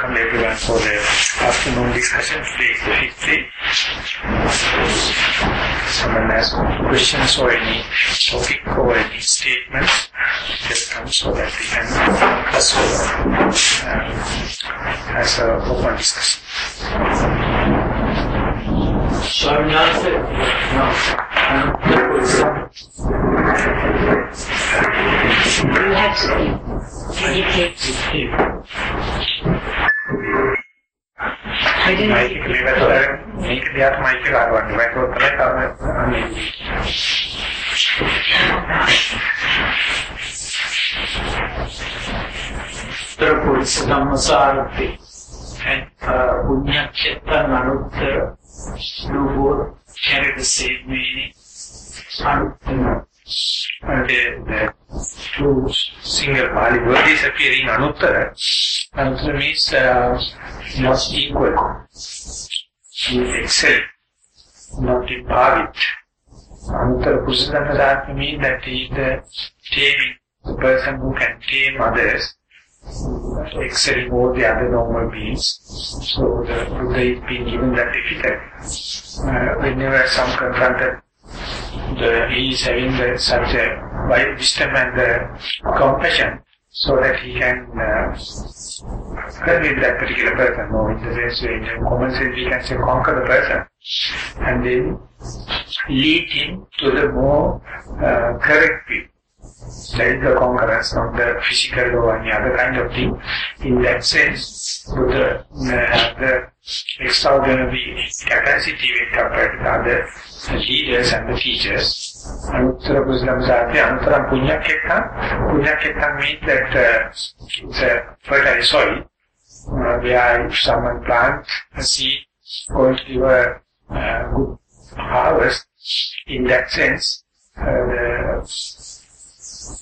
welcome everyone for the afternoon discussion today the fifth day. Someone has questions or any topic or any statements, just come so that we can as well uh, as a open discussion. So I'm not there. No. I'm not. You have to educate people. Másik németre mindjárt másik árvani, mert ott lehetne त्रकुत्सधम्मसारति पुण्यक्षेत्रमनुत्तर नुगो Charit सेवमेनि अनुत्तम And the, two single Pali word is appearing Anuttara. Anuttara means uh, not equal. You excel, not in par with. Anuttara means that he is the taming, the person who can tame others, excelling all the other normal beings. So the Buddha is being given that epithet. Uh, whenever some confronted the, he is having the, such a wisdom and the compassion so that he can uh, that particular person. No, in the sense, in the common sense, we can say conquer the person and then lead him to the more uh, correct view. Is the conquerance, not the physical or any other kind of thing. In that sense, Buddha uh, the extraordinary capacity when compared to other leaders and the teachers. Anuttara Purusadhammasarati, Anuttara Punyaketta. Punyaketta means that uh, it's a fertile soil uh, where if someone plant a seed, to give a uh, good harvest. In that sense, uh, the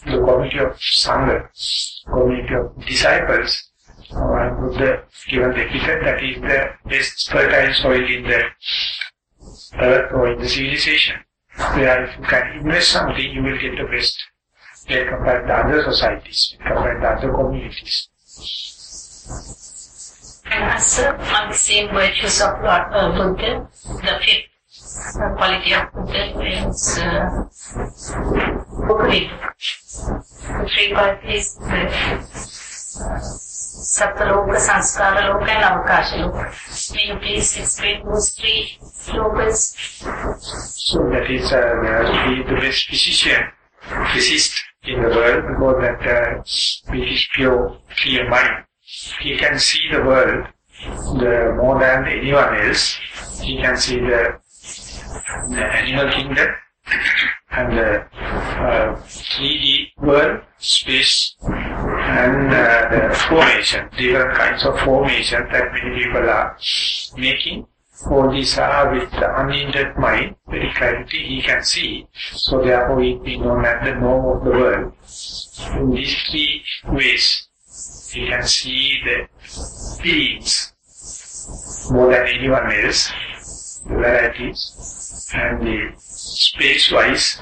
the community of Sangha, community of disciples, uh, Buddha given the epithet that is the best fertile soil in the earth or in the civilization. Where if you can invest something, you will get the best when compared to other societies, compared to other communities. And answer on the same virtues of Lord uh, Buddha, the fifth uh, quality of Buddha is uh, Bhukri. The three qualities, the uh, Saptaloka, Sanskara Loka and Avakasha Loka. May you please explain those three lokas? So that is uh, the, the best physician, physicist in the world because that uh, his pure, clear mind, he can see the world the more than anyone else. He can see the, the animal kingdom and the uh, 3D world, space, and uh, the formation, different kinds of formation that many people are making. All these are with the unhindered mind, very clarity he can see. So therefore he be known as the norm of the world. In these three ways, he can see the beings more than anyone else, the varieties, and the space-wise,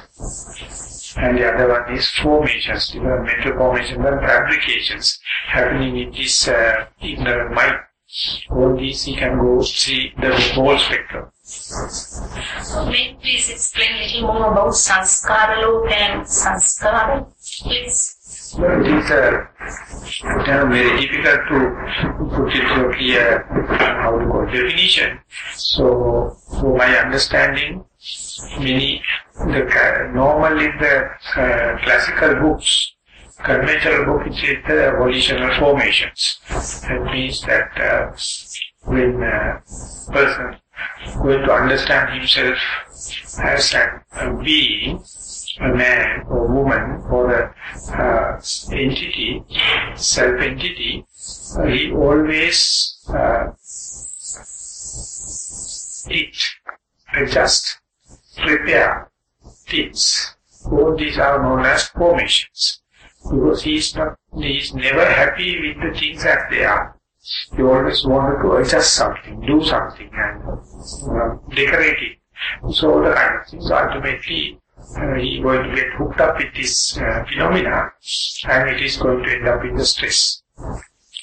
and the other one is formations, different mental formations and fabrications happening in this uh, ignorant mind. All these he can go see the whole spectrum. So may please explain a little more about Sanskara and Sanskara, please? Well, these are uh, very difficult to put it to a clear, definition. So, for my understanding, many, the, normally the uh, classical books, conventional book, is the volitional formations. That means that uh, when a person going to understand himself as a being, a man or woman or a uh, entity, self-entity, he always uh, teach, adjust, prepare, things. All these are known as formations. Because he is not, he is never happy with the things as they are. He always wanted to adjust something, do something and uh, decorate it. So the kind of things ultimately uh, he going to get hooked up with this uh, phenomena and it is going to end up in the stress.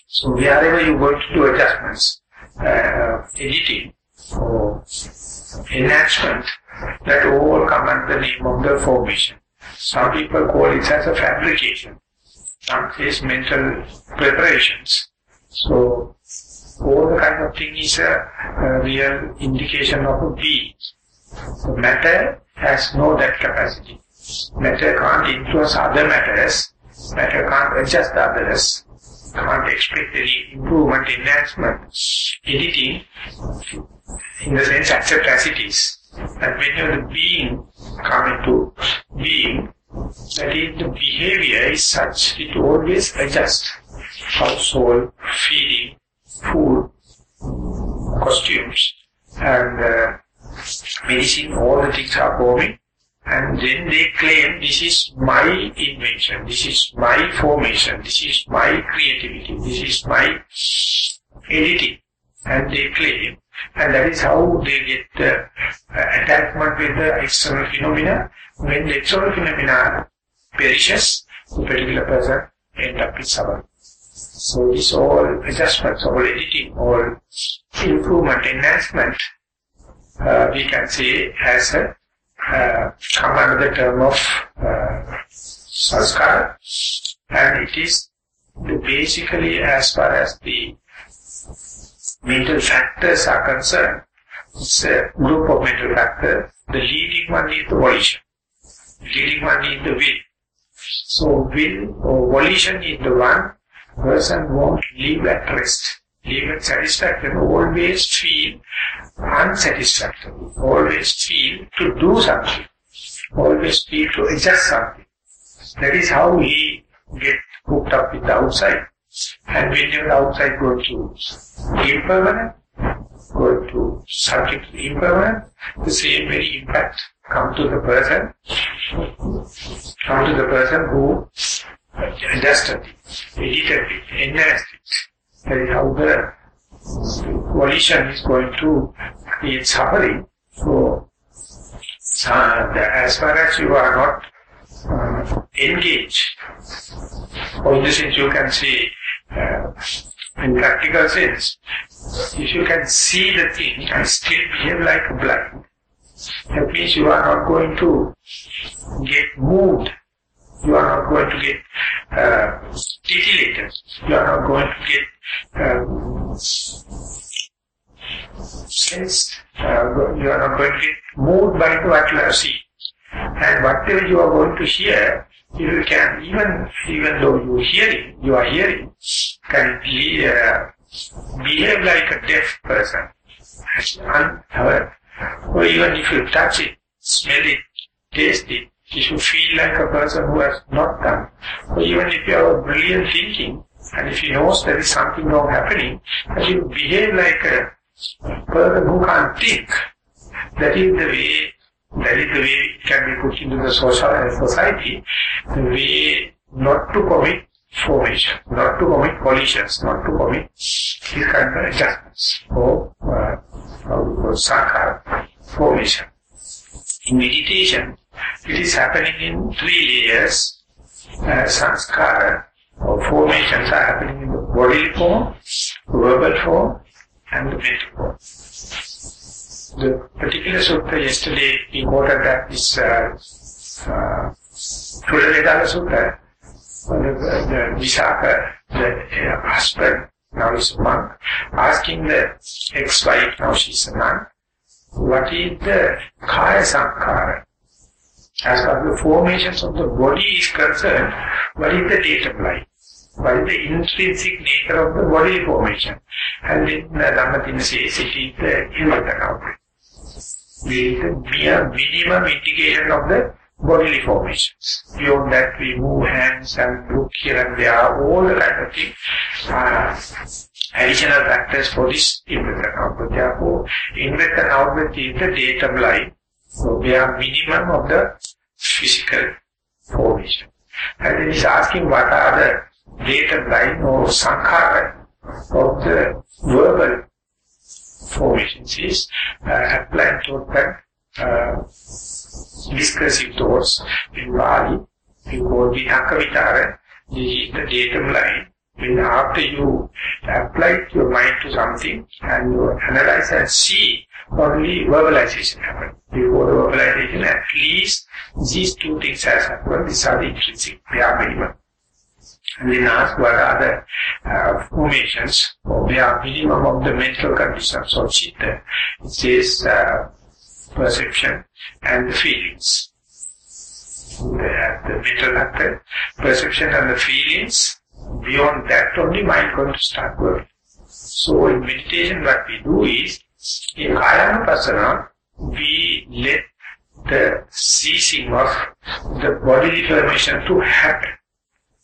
So wherever you want to do adjustments, uh, editing or enhancement, that all come under the name of the formation. Some people call it as a fabrication. Some case mental preparations. So all the kind of thing is a, a real indication of a being. The matter has no that capacity. Matter can't influence other matters. Matter can't adjust the others. Can't expect any improvement, enhancement, editing, in the sense accept as it is. And when you're the being come into being, that is the behavior is such it always adjusts. Household, feeding, food, costumes, and uh, medicine, all the things are forming. And then they claim this is my invention, this is my formation, this is my creativity, this is my editing. And they claim, and that is how they get the uh, attachment with the external phenomena. When the external phenomena perishes, the particular person end up with suffering. So this all adjustments, all editing, all improvement, enhancement, uh, we can say as a uh, come under the term of uh, sanskara, and it is basically as far as the mental factors are concerned, it's a group of mental factors. The leading one is the volition. Leading one is the will. So will or volition is the one person won't live at rest, at satisfaction, always feel unsatisfactory, always feel to do something, always feel to adjust something. That is how we get hooked up with the outside. And when you're outside going to impermanent, going to subject to impermanent, the same very impact come to the person, come to the person who adjusted it, edited it, enhanced it. That is how the volition is going to create suffering. So, uh, the, as far as you are not uh, engaged, in the sense you can see uh, in practical sense, if you can see the thing and still behave like a blind, that means you are not going to get moved. You are not going to get uh. You are not going to get um, sensed. Uh, you are not going to get moved by what you have seen. And whatever you are going to hear, you can, even even though you are hearing, you are hearing, can uh, behave like a deaf person. Or even if you touch it, smell it, taste it, if you feel like a person who has not done, or even if you have a brilliant thinking, and if you knows there is something wrong happening, and you behave like a person who can't think, that is the way, that is the way it can be put into the social society, the way not to commit formation, not to commit collisions, not to commit these kind of adjustments or uh, sankhara, formation. In meditation, it is happening in three layers. Uh, sanskara or formations are happening in the bodily form, verbal form, and the mental form. The particular sutta yesterday we quoted that is uh, uh, Culavedalla Sutta, the, the Visakha, the uh, husband, now is a monk, asking the ex-wife, now she's a nun, what is the Kaya Sankhara? As far as the formations of the body is concerned, what is the datum like? What is the intrinsic nature of the body formation? And then uh, Dhammadinna says it is the inverted outbreak. It is the mere minimum indication of the bodily formations. Beyond that, we move hands and look here and there, all the kind of things are additional factors for this inverted outbreak. Therefore, inverted outbreak is the datum line. So, we are minimum of the physical formation. And then he's asking what are the datum line or sankhara of the verbal formations is uh, applied to that uh, discursive thoughts in Bali, we call the Hakavitara, the, the datum line When after you apply your mind to something and you analyze and see, only verbalization happen. Before the verbalization, at least these two things has happened. These are the intrinsic. They are minimum. And then ask what are the uh, formations or they are minimum of the mental conditions of chitta. It says uh, perception and the feelings. They The, the mental factor, perception and the feelings. Beyond that only mind going to start working. So in meditation what we do is, in Kayanupassana, we let the ceasing of the bodily formation to happen.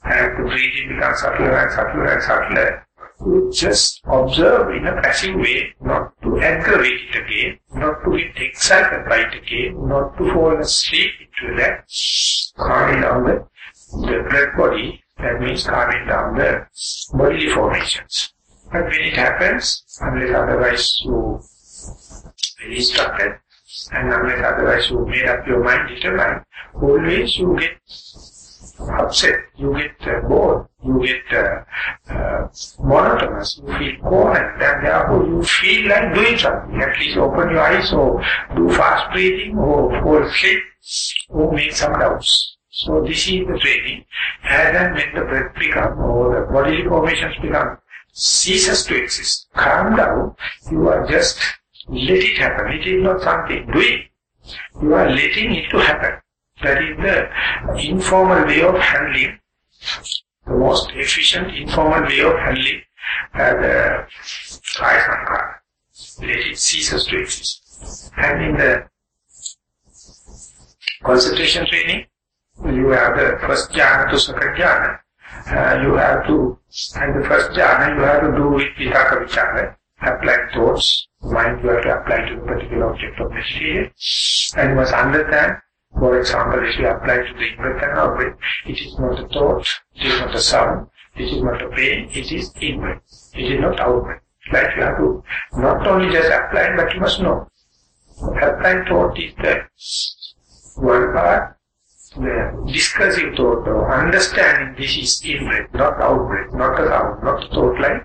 And the breathing becomes subtler and subtler and subtler. You just observe in a passive way, not to aggravate it again, not to get excited by it again, not to fall asleep into that, calming down the, the blood body, that means calming down the bodily formations. But when it happens, unless otherwise you instructed, and unless otherwise you made up your mind, determined, always you get upset, you get uh, bored, you get uh, uh, monotonous, you feel cornered, and therefore you feel like doing something. At least open your eyes or do fast breathing or fall asleep or make some doubts. So this is the training. And then when the breath become or the bodily formations become ceases to exist, calm down, you are just let it happen. It is not something doing. You are letting it to happen. That is the informal way of handling, the most efficient informal way of handling uh, the kaya. Let it ceases to exist. And in the concentration training, you have the first jhana to second jhana. Uh, you have to, and the first jhana you have to do with vitaka vichara, apply thoughts, mind you have to apply to a particular object of meditation, and you must understand for example, if you apply to the and out-breath, it is not a thought, it is not a sound, it is not a pain, it is in-breath. It is not out-breath. Like you have to not only just apply, but you must know. Applying thought is the one part, the discussive thought or understanding this is in-breath, not out-breath, not a sound, not a thought like,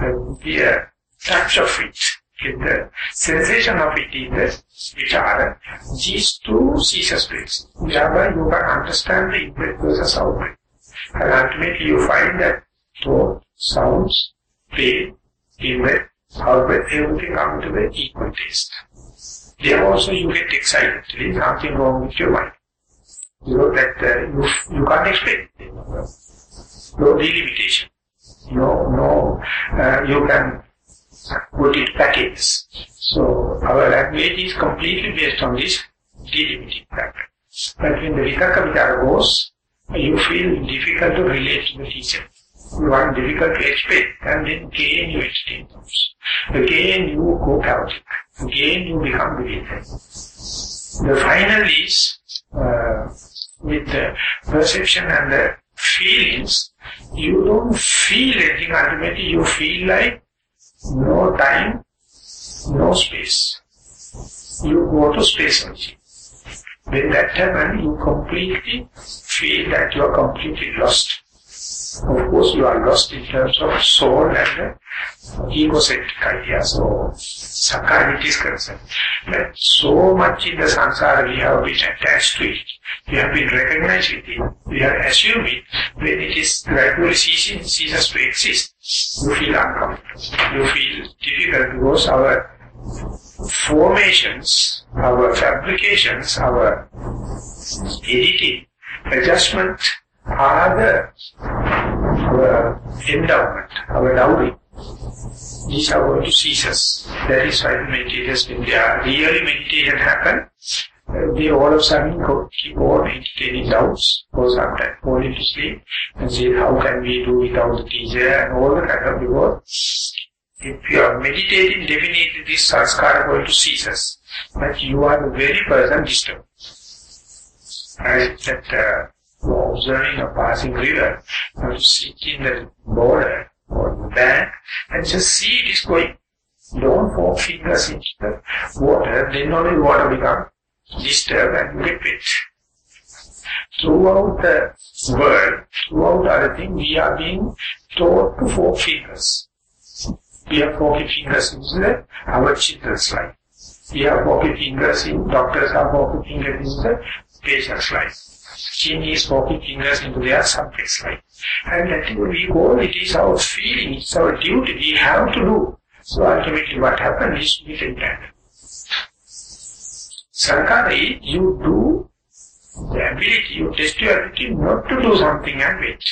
uh, the touch of it the sensation of it in the vichara, these two ceases place. Thereby you can understand the in-breath versus out-breath. And ultimately you find that thought, sounds, pain, in-breath, out-breath, everything come to the equal taste. There also you get excited. There is nothing wrong with your mind. You know that uh, you, you can't explain. No delimitation. No, no, uh, you can put it packets. So our language is completely based on this delimiting factor. But when the Vitaka Vichara goes, you feel difficult to relate to the teacher. You are difficult to explain, and then again you explain those. Again you go chaotic. Again you become deviated. The final is, uh, with the perception and the feelings, you don't feel anything, ultimately you feel like no time, no space. You go to space only. When that happens, you completely feel that you are completely lost. Of course, you are lost in terms of soul and the egocentric ideas or sakkaya is concerned. But so much in the samsara we have been attached to it. We have been recognizing it. We have assumed it. When it is gradually ceasing, ceases to exist, you feel uncomfortable. You feel difficult because our formations, our fabrications, our editing, adjustment are the our endowment, our dowry. These are going to cease us. That is why the meditators, when they are really meditation happen, uh, they all of a sudden go, keep on entertaining doubts, or sometimes fall into sleep, and say, how can we do without the teacher, and all the kind of because if you are meditating, definitely this sanskara going to cease us. But you are the very person disturbed. As that uh, are observing a passing river, to sit in the border or the bank and just see it is going. Don't poke fingers into the water, then only water become disturbed and wet. throughout the world, throughout other things, we are being taught to four fingers. We are four fingers in the, our children's life. We are four fingers in doctors are four fingers in the patient's life. Chinese four fingers into their subject's life. And that is we call it is our feeling, it's our duty, we have to do. So ultimately what happens is we get entangled. Sankara you do the ability, you test your ability not to do something and wait.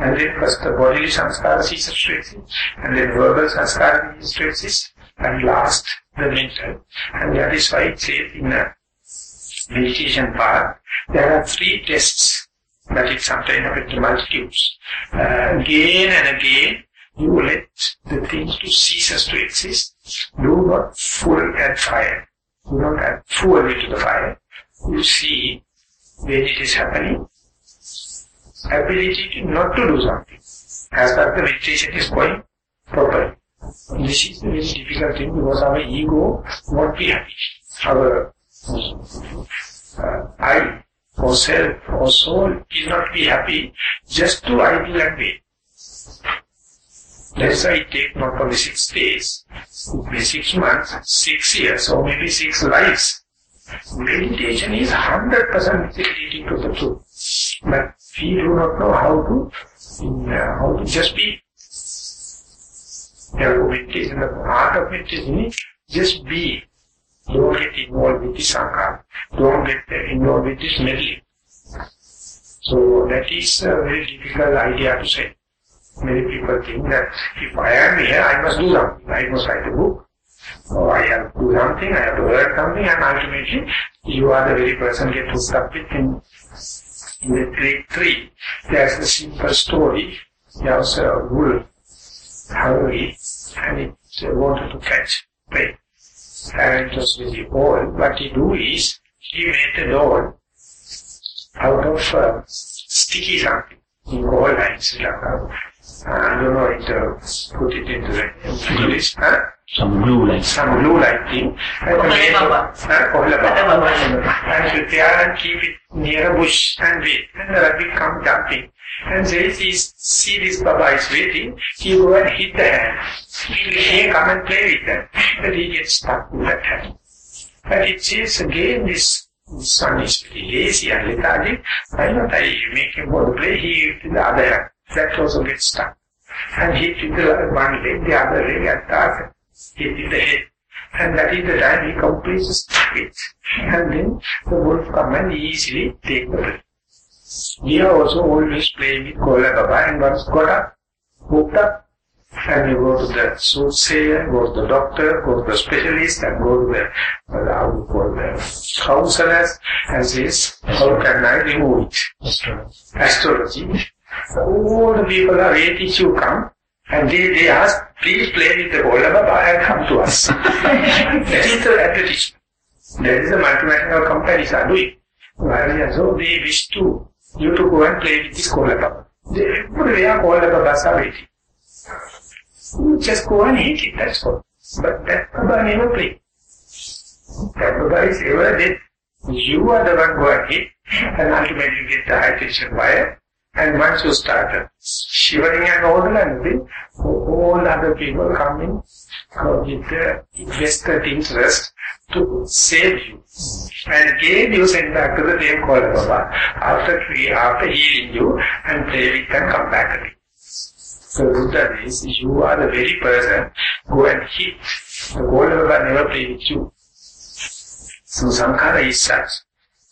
And then first the bodily sanskara ceases to and then verbal sanskara ceases to and last the mental. And that is why it says in the meditation part, there are three tests that it sometimes of the multitudes. Uh, again and again, you let the things to cease to exist. Do not full and fire. Do not add fuel into the fire. You see when it is happening, ability to not to do something. As as the meditation is going properly. This is a very difficult thing because our ego won't be happy. Our I for self or soul will not be happy just to idle and wait. That's why it takes not only six days, maybe six months, six years, or maybe six lives. Meditation is 100% leading to the truth. But we do not know how to, uh, how to just be. Therefore, meditation, the art of meditation is just be. Don't get involved with the sankhara. Don't get involved with this meddling. So that is a very difficult idea to say. Many people think that if I am here, I must do something. I must write a book. Or I have to do something, I have to learn something, and ultimately you are the very person get hooked up with in, in the grade three. There's a simple story. There was a wolf hungry and it uh, wanted to catch prey. And it was very old. What he do is he made the doll out of uh, sticky something. In gold lines, like, uh, I don't know, it, uh, put it into the English, huh? Some glue like some blue light thing. Ah, and Kola made- Baba. Huh? Kola Kola Baba. Baba. And you there and keep it near a bush and wait. And the rabbit come jumping. And says, he see this Baba is waiting, he go and hit the hand. He come and play with them. But he gets stuck with that hand. But it says again this son is very lazy and lethargic. Why not I make him go to play? He with the other hand. That also gets stuck. And he with the one leg, the other leg attacks hit with the head. And that is the time he completes it. And then the wolf come and easily take the prey. We are also always playing with Kola Baba and once got up, hooked up, and you go to the soothsayer, go to the doctor, go to the specialist, and go to the, uh, how you call the counselors, and says, how can I remove it? Astrology. All the people are waiting to come, and they, they ask, please play with the Kola Baba and come to us. that is the advertisement. That is the multinational companies are doing. So they wish to, you to go and play with this Kola Baba. They, everywhere Kola Babas are waiting. You just go and hit it, that's all. But that Baba never play. That Baba is ever dead. You are the one go and hit, and ultimately you get the high tension wire. And once you started uh, shivering and all the language, all other people coming with uh, the invested interest to save you. And again you send back to the same Kola Baba after, after healing you and pray with come back again. So Buddha means you are the very person who and hit the Kola Baba never play with you. So Sankara is such.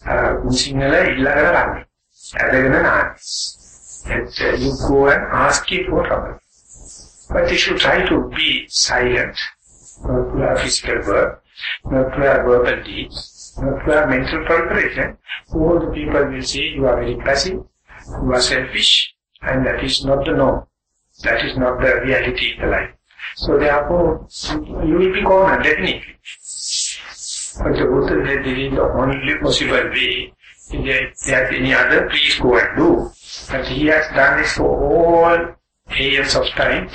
Uh, Sinhala illagala rangi. Saturn and That uh, you go and ask it for trouble. But you should try to be silent, not to have physical work, not to have verbal deeds, not to have mental preparation. All the people will say you are very passive, you are selfish, and that is not the norm. That is not the reality in the life. So therefore, you will be gone, definitely. But the Buddha said is the only possible way if there there's any other, please go and do. But he has done this for all areas of time.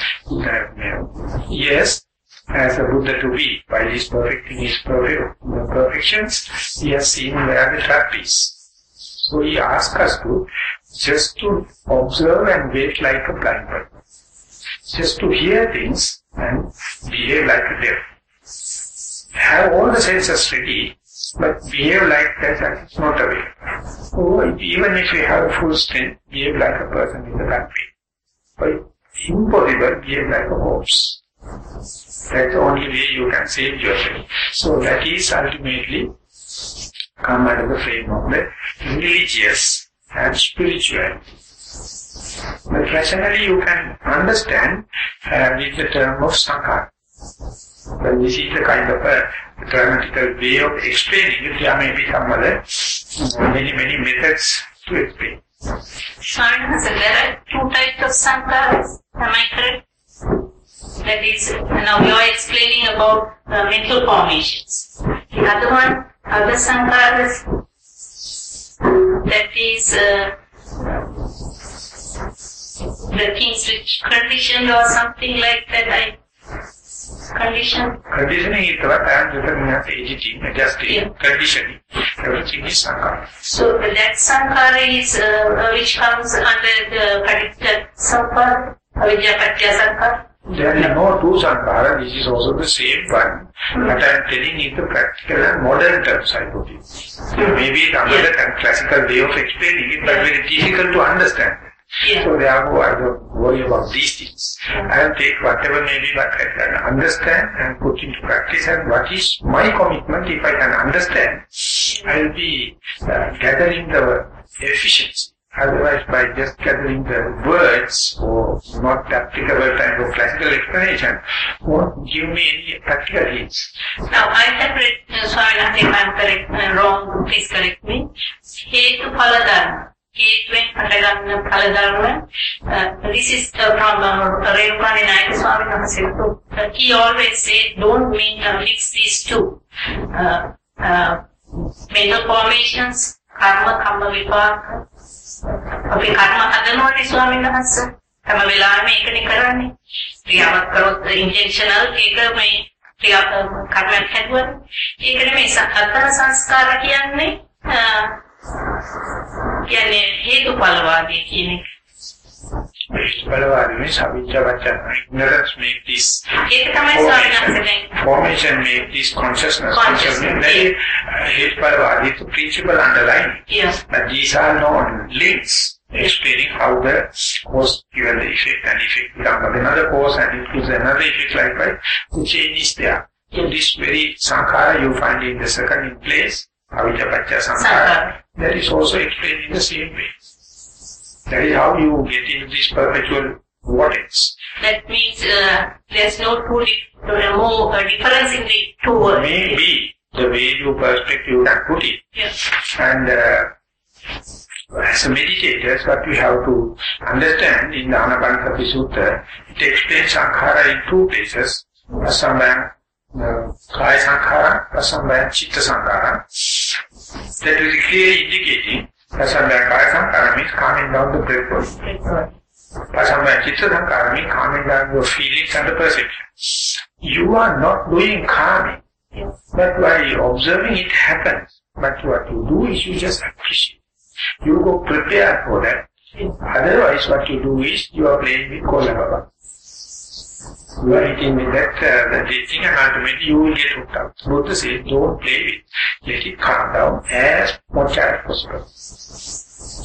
Yes, as a Buddha to be, by his perfecting his perfect, perfections, he has seen where the trap is. So he asked us to just to observe and wait like a blind person. Just to hear things and behave like a deaf. Have all the senses ready, but behave like that, is not a way. Even if you have full strength, behave like a person in the country. But impossible, behave like a horse. That's the only way you can save yourself. So that is ultimately come under the frame of the religious and spiritual. But rationally you can understand uh, with the term of sankhara. But this is the kind of a grammatical way of explaining it. There may be some other many, many methods to explain. Swami, so there are two types of sankharas. Am I correct? That is, now you are explaining about uh, mental formations. The other one, other sankharas, that is uh, the things which conditioned or something like that. I condition. Conditioning is I am referring as editing, adjusting, Yeah. conditioning. Everything is sankhara. So that sankhara is uh, which comes under the predicted sankara, avidya patya sankhara. There is no two sankhara, this is also the same one. But I am telling in the practical and modern terms, I put it. Maybe the another classical way of explaining it, but very difficult to understand. Yeah. So therefore, I don't worry about these things. I'll take whatever may be, what I can understand and put into practice. And what is my commitment, if I can understand, I'll be uh, gathering the efficiency. Otherwise, by just gathering the words or not applicable type of classical explanation won't give me any practical hints. Now, I separate, uh, sorry, I think I'm correct, uh, wrong, please correct me. Hetu Paladharma. හේතුවෙන් හටගන්න ඵල ධර්ම. Uh, this is uh, from uh, Revupani Nayaka Swami Namaste. Uh, he always said, don't mean, uh, mix these two. Uh, uh, mental formations, karma, karma vipaka. අපි කර්ම හදනෝනේ ස්වාමීන් වහන්සේ. හැම වෙලාවෙම ඒකනේ කරන්නේ. ක්‍රියාවක් කරොත් ඉන්ටෙන්ෂනල් ඒක මේ ක්‍රියා කර්මයක් හැදුවා. ඒක නෙමෙයි සකතන සංස්කාර කියන්නේ අ, කියන්නේ හේතුඵලවාදී කියන එක. Balawadi means avijja vachana. Ignorance make this ඒක තමයි ස්වාමීන් වහන්සේ දැන් formation make this consciousness. Consciousness, That is, uh, hate Balawadi is the principle underlying. Yes. But these are not links explaining how the cause given the effect and effect become another cause and it gives another effect likewise. The change is there. So this very sankhara you find in the second in place, avijja pacha sankhara, Sankhara. that is also explained in the same way. That is how you get into this perpetual vortex. That means uh, there's no two uh, more uh, difference in the two words. Maybe the way you perspective can put it. Yes. And uh, as a meditators, what we have to understand in the Anapanasati Sutta, it explains Sankhara in two places. Asambhaya, uh, Kaya Sankhara, Asambhaya Chitta Sankhara. That is clearly indicating Asambhaya Kaya Sankhara means calming down the breath. Asambhaya Chitta Sankhara means calming down your feelings and the perception. You are not doing calming. Yes. But by observing it happens. But what you do is you just appreciate. You go prepare for that. Otherwise what you do is you are playing with Kola You eating with that, uh, that thing and ultimately you will get hooked up. Buddha says don't play with Let it calm down as much as possible.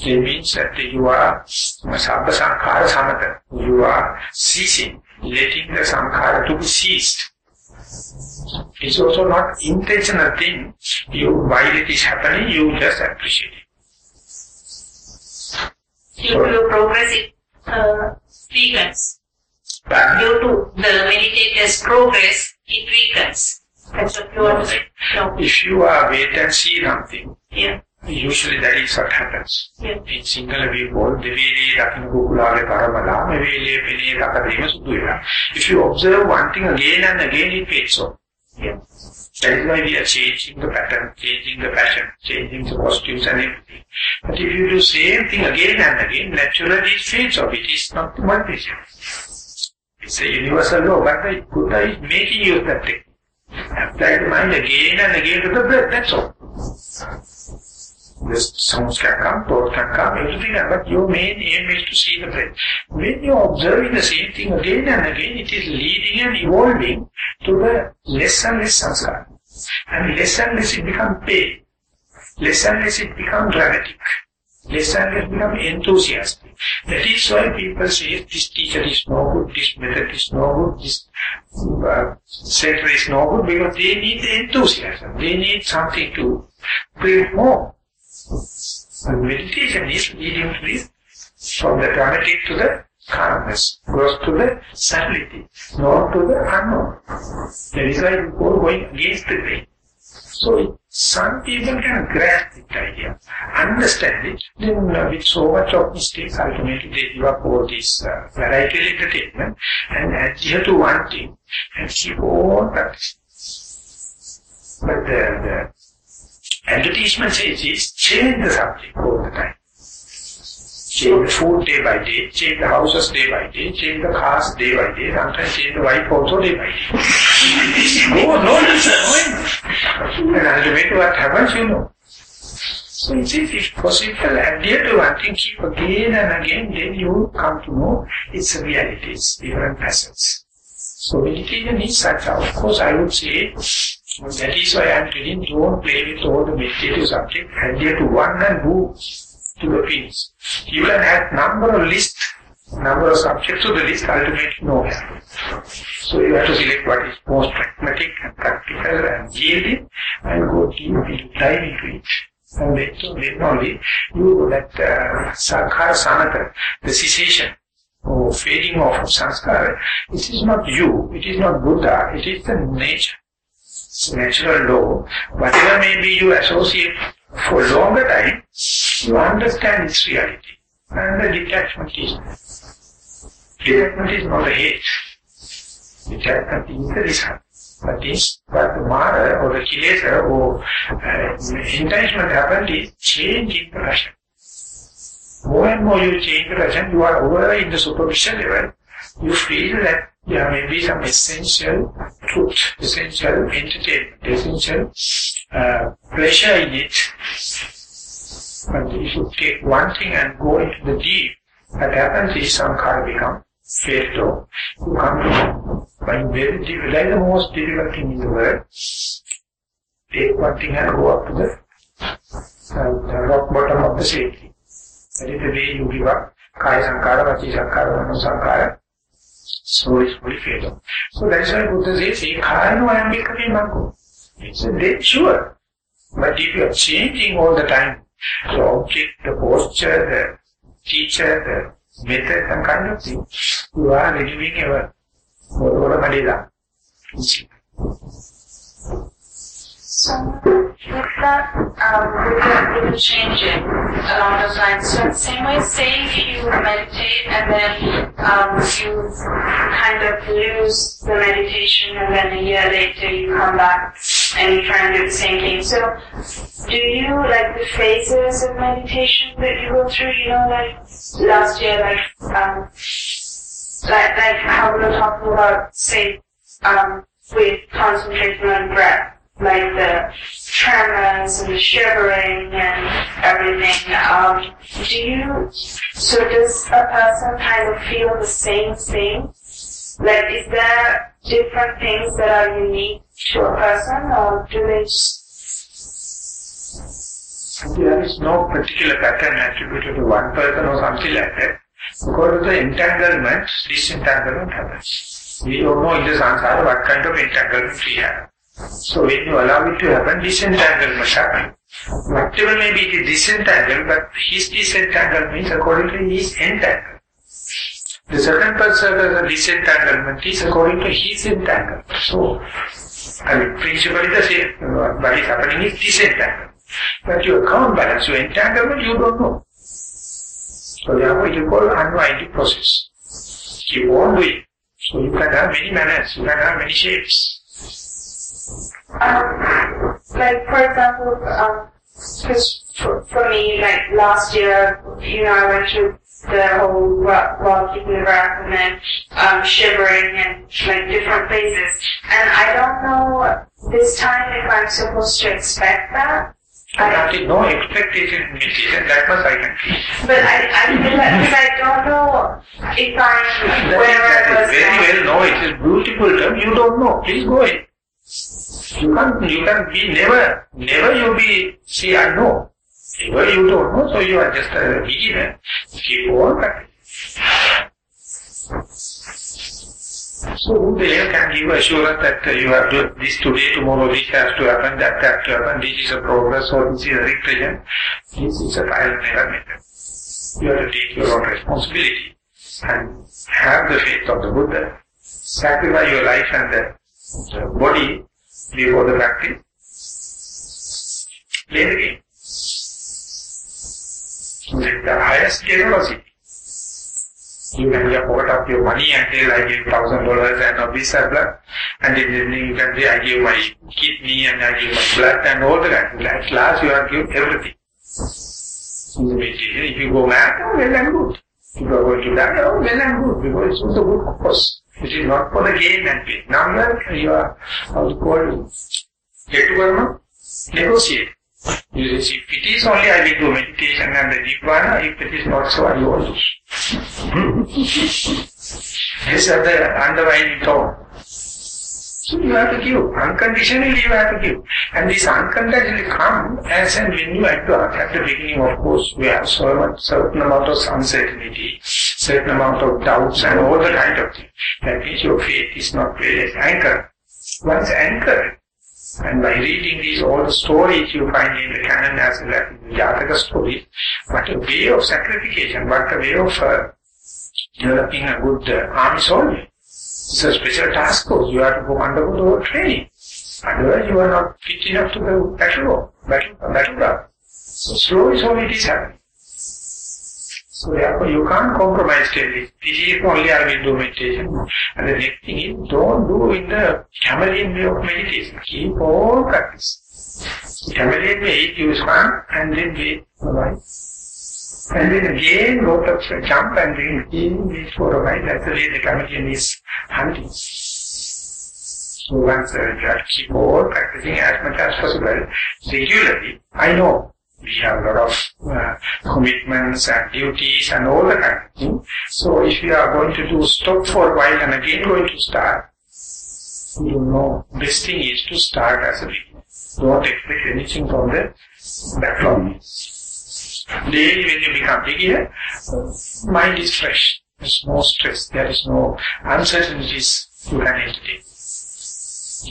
It means that you are sabba sankhara samatha. You are ceasing, letting the sankhara to be ceased. It's also not intentional thing. You, while it is happening, you just appreciate it. Due to progressive uh, weakens But Due to the meditator's progress, it weakens. That's what you want to say. No. if you are wait and see something, Yeah. usually that is what happens. Yeah. In single we call දෙවේලේ දකින්න කුකුලාගේ පරමලා මේ වේලේ පෙනේ දකදීම සුදු වෙලා. If you observe one thing again and again it fades off. Yeah. That is why we are changing the pattern, changing the pattern, changing the costumes and everything. But if you do same thing again and again, naturally it fades off. It is not one vision. It's a universal law, but the Buddha is making use that technique. Apply the mind again and again to the breath, that's all. the sounds can come, thought can come, everything, but your main aim is to see the breath. When you are observing the same thing again and again, it is leading and evolving to the less and less sanskara. And less and less it becomes pain. Less and less it becomes dramatic. Less and less become enthusiastic. That is why people say this teacher is no good, this method is no good, this uh, center is no good, because they need enthusiasm. They need something to bring more. And meditation is leading to this, from the dramatic to the calmness, goes to the subtlety, not to the unknown. That is why go going against the grain. So some people can grasp the idea, understand it, then uh, with so much of mistakes, ultimately they give up all this uh, varietal entertainment and adhere to one thing and keep on practicing. But the, the advertisement says is change the subject all the time. Change the food day by day, change the houses day by day, change the cars day by day, sometimes change the wife also day by day. On, no listen, And ultimately what happens, you know. So it is if possible, adhere to one thing, keep again and again, then you come to know its realities, different facets. So meditation is such. A of course, I would say that is why I am telling don't play with all the meditative subject, adhere to one and do to the finish. You can add number of list, number of subjects to the list, ultimately nowhere. So you have to select what is most pragmatic and practical and yielding and go deep dive into it. And then, so then only you that uh, samatha, the cessation or fading off of sanskara, it is not you, it is not Buddha, it is the nature. Natural law. Whatever may be you associate for longer time, you understand its reality. And the detachment is Detachment is not the hate. Detachment is the result. But this, what the mara or the kilesa or uh, intention happened is change in Russian. More and more you change the Russian, you are over in the superficial level, you feel that there may be some essential truth, essential entertainment, essential uh, pleasure in it. But if you take one thing and go into the deep, what happens is sankhara become fatal. You come find very like the most difficult thing in the world. Take one thing and go up to the, uh, the rock bottom of the safety. That is the way you give up. Kaya sankhara, vachi sankhara, mano sankhara. Slowly, slowly fatal. So that's why Buddha says, Ekhayano ayambikati mango. It's a dead sure. But if you are changing all the time, the object, the posture, the teacher, the method and kind of thing, you are renewing your Motorola Madela. So with that, um, with the, with the changing along those lines, so the same way, say if you meditate and then um, you kind of lose the meditation and then a year later you come back and you try do the same thing. So do you, like the phases of meditation that you go through, you know, like last year, like, um, like, like how we were talking about, say, um, with concentration on breath, like the tremors and the shivering and everything. Um, do you, so does a person kind of feel the same thing? Like, is there different things that are unique to a person or do they There is no particular pattern attributed to one person or something like that. Because of the entanglement, disentanglement happens. We don't know in the samsara what kind of entanglement we have. So when you allow it to happen, disentanglement happens. Whatever may be the disentangled, but his disentangled means according to his entangled. The second person's disentanglement is according to his entanglement. So, I mean, principally the same. What is happening is disentanglement. But your counterbalance, your entanglement, you don't know. So therefore it called unwinding process. Keep on doing. So you can have many manners, you can have many shapes. Um, like for example, um, because for, for me, like last year, you know, I went through the whole keeping the breath and then um, shivering and like different phases. And I don't know this time if I'm supposed to expect that I have no expectation in meditation, that much I can feel. But I, I feel that because I don't know if I'm where I That was very well know, it is beautiful term, you don't know, please go in. You can't, you can be never, never you be, see I know. Never you don't know, so you are just a beginner. Keep on practicing. So there can give assurance that you have to this today, tomorrow this has to happen, that has to happen, this is a progress or this is a regression. This is a trial and error. You have to take your own responsibility and have the faith of the Buddha. Sacrifice your life and the, the body before the practice. Play the game. The highest generosity. You can just put up your money and I give thousand dollars and a and blood. And in the evening you can say, I give my kidney and I give my blood and all that. At last you have given everything. Meditation, if you go mad, oh, well and good. If you are going to die, oh, well and good, because it's also good cause. It is not for the gain and pain. Now you are, how to call it, get to karma, negotiate. You say, if it is only I will do meditation and the Nibbana, if it is not so, I will do. These are the underlying thought. So you have to give. Unconditionally you have to give. And this unconditionally come as and when you advance. At the beginning, of course, we have so much, certain amount of uncertainty, certain amount of doubts and all the kind of thing. That means your faith is not very anchored. Once anchored, and by reading these the stories you find in the canon as well as in the Jataka stories, what a way of sacrification, what a way of uh, developing a good uh, army soldier. It's a special task force. You have to go undergo the whole training. Otherwise you are not fit enough to the battle, battle, battleground. So slowly, slowly it is happening. So therefore you can't compromise steadily. This is only do meditation. And the next thing is don't do in the chameleon way of meditation. Keep all practice. Chameleon way you scan and then wait for a. And then again go to jump and then again wait for a while. That's the way the chameleon is hunting. So once uh, keep all practicing as much as possible regularly. I know we have a lot of uh, commitments and duties and all that kind of thing. So if you are going to do stop for a while and again going to start, you know, best thing is to start as a beginner. Don't expect anything from the backlog. Daily when you become beginner, mind is fresh. There's no stress. There is no uncertainties you can entertain.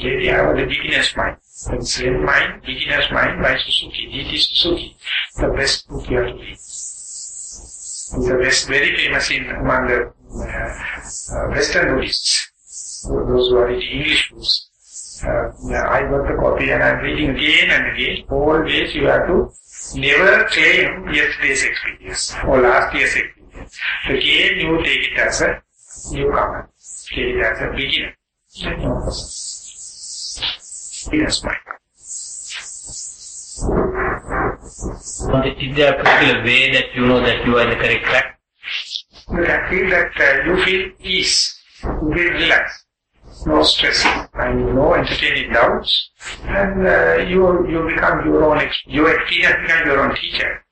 Daily I have the beginner's mind. The same mind, beginner's mind by Suzuki, D.T. Suzuki, the best book you have to read. The best, very famous in among the uh, uh, Western Buddhists, those who are reading English books. Uh, I got the copy and I'm reading again and again. Always you have to never claim yesterday's experience or last year's experience. Again you take it as a newcomer, take it as a beginner. Yes, Mike. But is there a particular way that you know that you are in the correct track? Can feel that uh, you feel ease, you feel relaxed, no stress, and no entertaining doubts, and uh, you you become your own, your experience becomes your own teacher,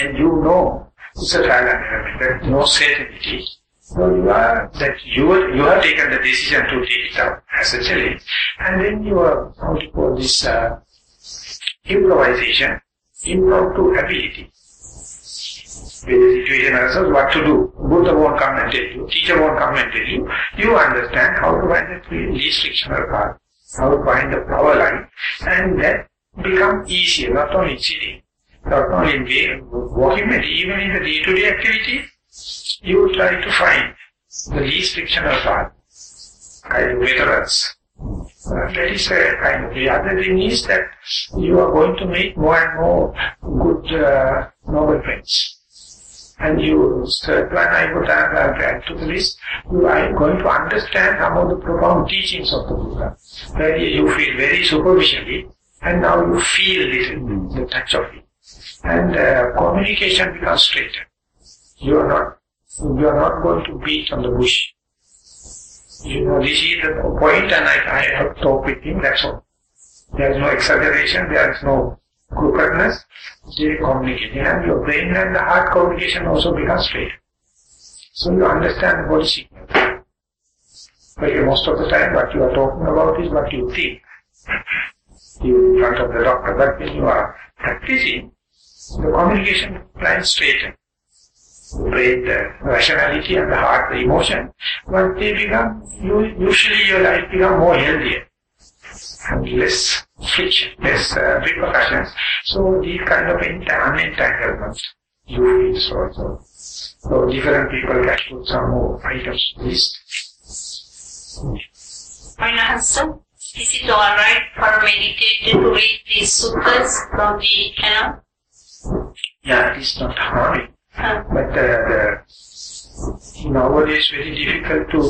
and you know it's a trial and error, there's no certainty. So you are that you you have taken the decision to take it up as a challenge, and then you are how to call this uh, improvisation, impromptu ability. With the situation arises, what to do. Buddha won't come and tell you, teacher won't come and tell you. You understand how to find the least frictional path, how to find the power line, and that become easier, not only sitting, not only in walking, but even in the day-to-day activity, you try to find the least frictional path, kind of veterans. Uh, that is a kind of the other thing is that you are going to make more and more good uh, friends. And you, third one I would add, add to the list, you are going to understand some of the profound teachings of the Buddha. Where you feel very superficially, and now you feel little, the touch of it. And uh, communication becomes straighter. You are not, you are not going to beat on the bush. You know, this is the point and I, I have talked with him, that's all. There is no exaggeration, there is no crookedness, they communicate. And your brain and the heart communication also becomes straight. So you understand body signal. But most of the time what you are talking about is what you think. You in front of the doctor. But when you are practicing, the communication lines straighten. Brain, the rationality and the heart, the emotion, but they become, usually your life become more healthier and less friction, less uh, repercussions. So these kind of unentanglements you feel so, so. So different people can put some more items to. Paramahansa, is it alright for a meditator to read these sutras from the canon? Yeah, it is not harming. But uh, the, nowadays very difficult to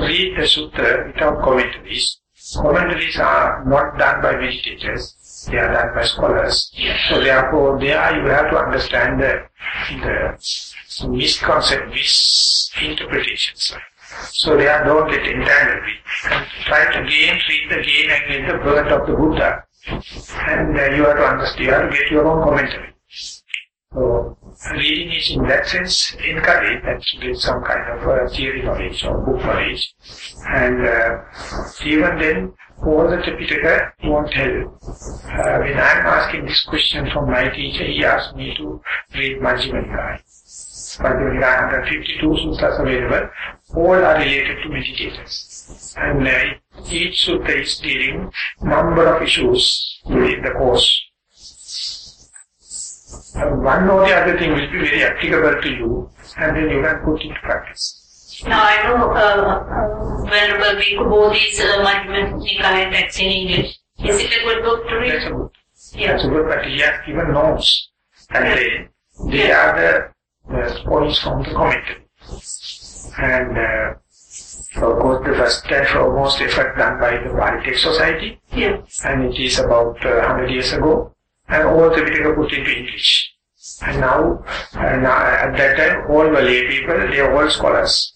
read the sutra without commentaries. Commentaries are not done by meditators, they are done by scholars. So therefore there you have to understand the, the misconcept, misinterpretations. So they are don't get entangled with. Try to gain, read the gain and get the birth of the Buddha. And uh, you have to understand, you have to get your own commentary. So reading is in that sense encouraged that you get some kind of uh, theory knowledge or book knowledge. And uh, even then, all the Tripitaka won't help. Uh, when I'm asking this question from my teacher, he asked me to read Majjhima Nikaya. Majjhima Nikaya 152 sutras available, all are related to meditators. And uh, each sutta is dealing number of issues within the course one or the other thing will be very applicable to you, and then you can put it into practice. now I know uh, uh, Venerable Bhikkhu Bodhi's uh, Majjhima Nikaya that's in English. Is it a good book to That's a read? good. Yeah. That's a good, but he has given notes, and they, they are the, the points from the commentary. And uh, of course, the first and foremost effort done by the Pali Society, Yeah. and it is about uh, 100 years ago, and all the Vitaka put into English. And now, uh, now, at that time, all the lay people, they are all scholars,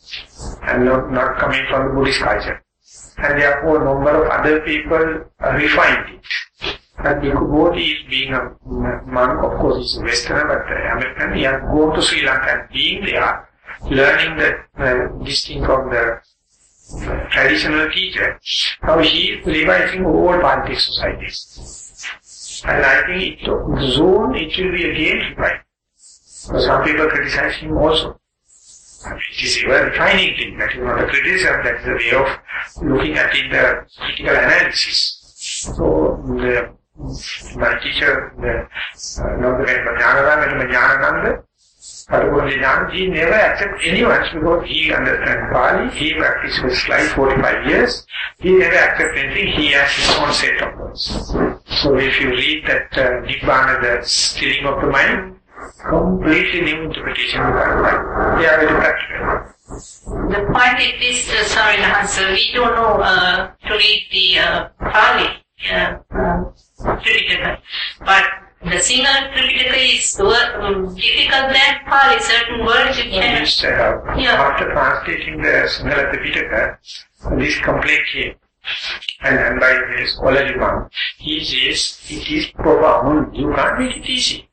and not, not coming from the Buddhist culture. And therefore, a number of other people refined it. And Bhikkhu Bodhi is being a monk, of course, he's a Westerner, but uh, American, he has gone to Sri Lanka and being there, learning the, uh, thing from the uh, traditional teacher. Now he is revising all Bhante societies. And I think it, soon it will be again refined. So some people criticize him also. It is a very refining thing, that is not a criticism, that is a way of looking at in the critical analysis. So the, my teacher, the, uh, not the Jnanarama, Jnanananda, Padapurli Jnana, he never accept anyone because he understands Pali, he practiced for like 45 years, he never accept anything, he has his own set of words. So if you read that uh, Nibbana, the stilling of the mind, completely new interpretation of mind. They are very practical. The point is this, uh, sorry, Hansa, we don't know uh, to read the uh, Pali uh, uh, but the single Tripitaka is um, difficult than Pali. Certain words you can. this, uh, Yeah. after translating the Singhala Tripitaka, this complete came. And, and by the scholarly one, he says it is profound, you can't make it easy.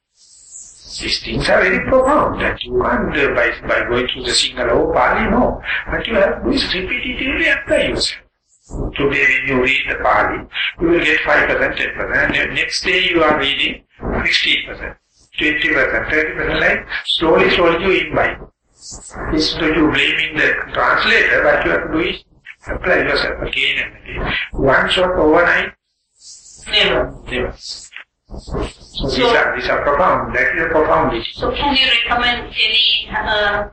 These things are very profound that you can't, uh, by, by going through the Singhala or Pali, no. What you have to do is repetitively apply yourself. Today when you read the Pali, you will get 5%, 10%, and next day you are reading 16%, 20%, 30%, like slowly, slowly you imbibe. Instead of you blaming the translator, what you have to do is apply yourself again and again. One shot overnight, Never. never. So these are, these are profound, that is a profundity. So can you recommend any uh,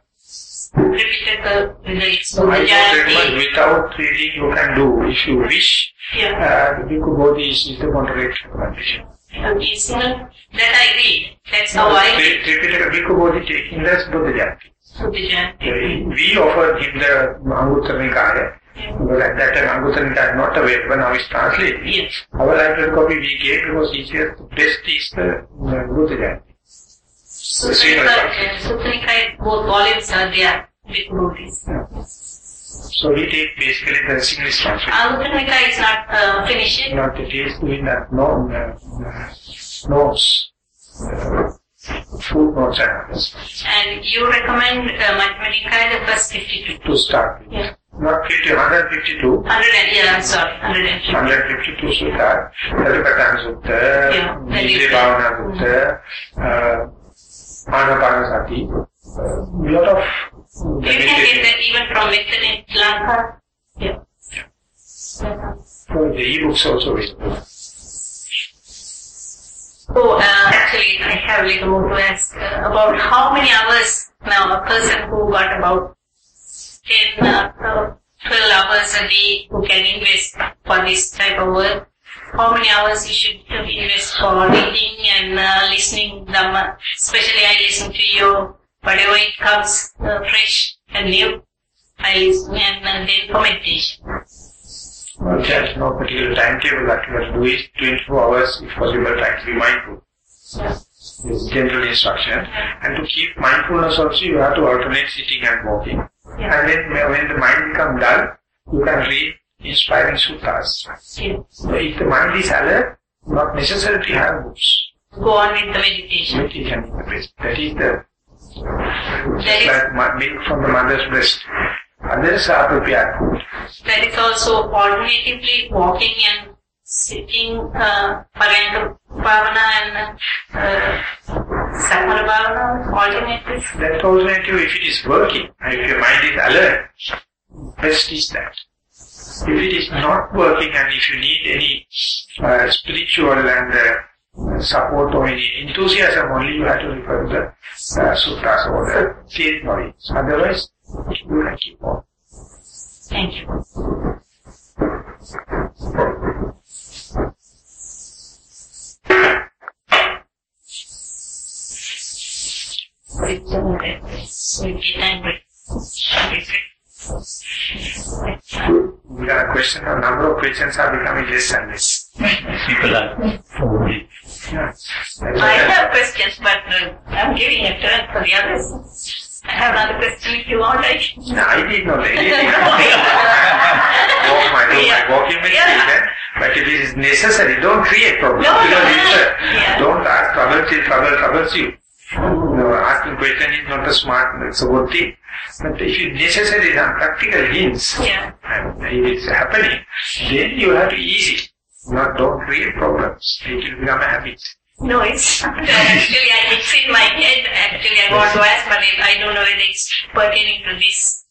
whether it's So I recommend without reading you can do, if you wish, Yeah. uh, the Bhikkhu Bodhi is is the moderate recommendation. Okay, single that I read. That's how I read. Tripitaka Bhikkhu Bodhi taking the Buddha Jayanti. So the Jayanti. We offered him the Anguttara Nikaya, because at that time Anguttara Nikaya is not available, now it's translated. Yes. Our library copy we gave because he says the best is the uh, Buddha Jayanti. So Sutranika, both volumes are there with notice. So we take basically the English translation. Anguttanika is not uh, finished. Not he is doing that, no. Uh, uh, notes, uh, and others And you recommend uh, Madhyanika the first 52. to start with. Yeah. Not 50, 152. 100 yeah, I'm sorry, 150. 152 sutta, Satipatthana Sutta, Yeah, Indriya Bhavana Sutta, uh, Anapanasati, uh, lot of You can get meditation. that even from Mithun in Lanka. Yeah. So the e-books also available. So, uh, actually, I have a little more to ask uh, about how many hours now a person who got about 10, uh, uh, 12 hours a day who can invest for this type of work, how many hours you should invest for reading and uh, listening Dhamma. Especially I listen to you, whatever it comes uh, fresh and new, I listen and uh, then for meditation. Well, there's no particular timetable that you to do it 24 hours if possible, try to be mindful. Yeah. This general instruction. And to keep mindfulness also, you have to alternate sitting and walking. Yeah. And then when the mind becomes dull, you can read inspiring suttas. Yeah. So if the mind is alert, not necessary to have books. Go on with the meditation. Meditation is the best. That is the, That like milk from the mother's breast. Others are prepared food. That is also alternatively walking and sitting, uh, Bhavana and uh, Samatha Bhavana, alternative. That alternative, if it is working, and if your mind is alert, best is that. If it is not working and if you need any uh, spiritual and uh, support or any enthusiasm, only you have to refer to the uh, sutras or the faith knowledge. Otherwise, you can keep on. Thank you. It's time. We got a question, a number of questions are becoming less and less. People are probably. I have questions, but uh, I'm giving a turn for the others. I have another question if you want. I can. No, I did not anything. Walk my, do my walking meditation, but if it is necessary, don't create problems. No, no, uh, Yeah. Don't ask trouble till trouble troubles you. No, asking question is not a smart, it's a good thing. But if it necessary, some practical hints, Yeah. and it is happening, then you have to ease it. Not, don't create problems. It will become a habit. No, it's actually I it's in my head. Actually, I want to ask, but I don't know whether it's pertaining to this.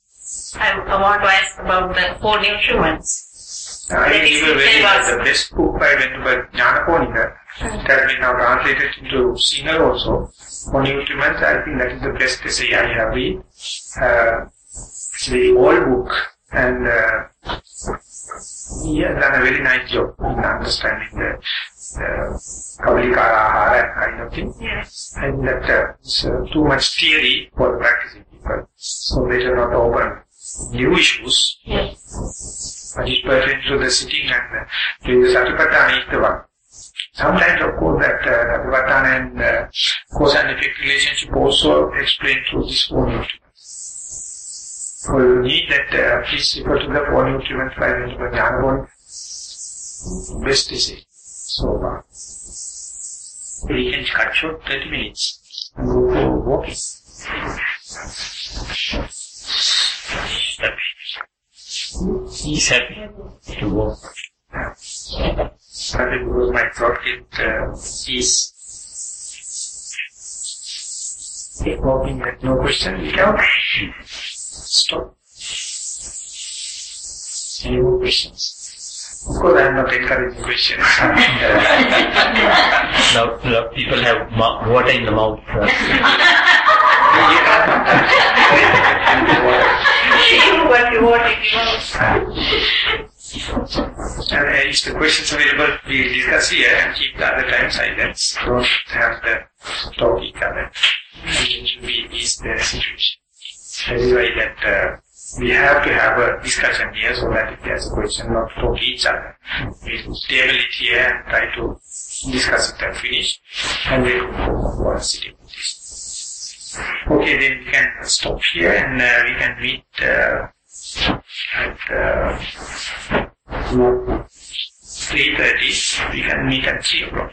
I, I want to ask about the four nutriments. I That is very, the best book I went by Nyanaponika that has been now translated into Sinhala also. On Nutriments, I think that is the best essay I have read. Uh, it's a very old book and uh, he has done a very nice job in understanding the uh, Kavalikara Ahara kind of thing. Yes. And that uh, uh, too much theory for the practicing people. So better not open new issues Yes. but it pertains to the sitting and uh, doing the Satipatthana is the one. Sometimes, of course, that uh, Satipatthana and uh, cause and effect relationship also explained through this nutriments. So you need that, uh, please refer to the four nutriments by Venerable Nyanaponika. Best is it. So, uh, we can cut short 30 minutes and go for walking. he's happy to walk. Think because my throat get uh, is walking with no question, can stop. Any more questions? Of course, I am not encouraging questions. Now, now people have mou- water in the mouth. You what you want if you want. and uh, if the questions available, we will discuss here and keep the other time silence. Don't have the talk each other. And it will be ease the situation. That is why that uh, we have to have a discussion here so that if there's a question, not talk each other. We will table it here and try to discuss it and finish. And for one sitting with this. Okay, then we can stop here and uh, we can meet uh, at uh, 3.30, we can meet at 3 o'clock.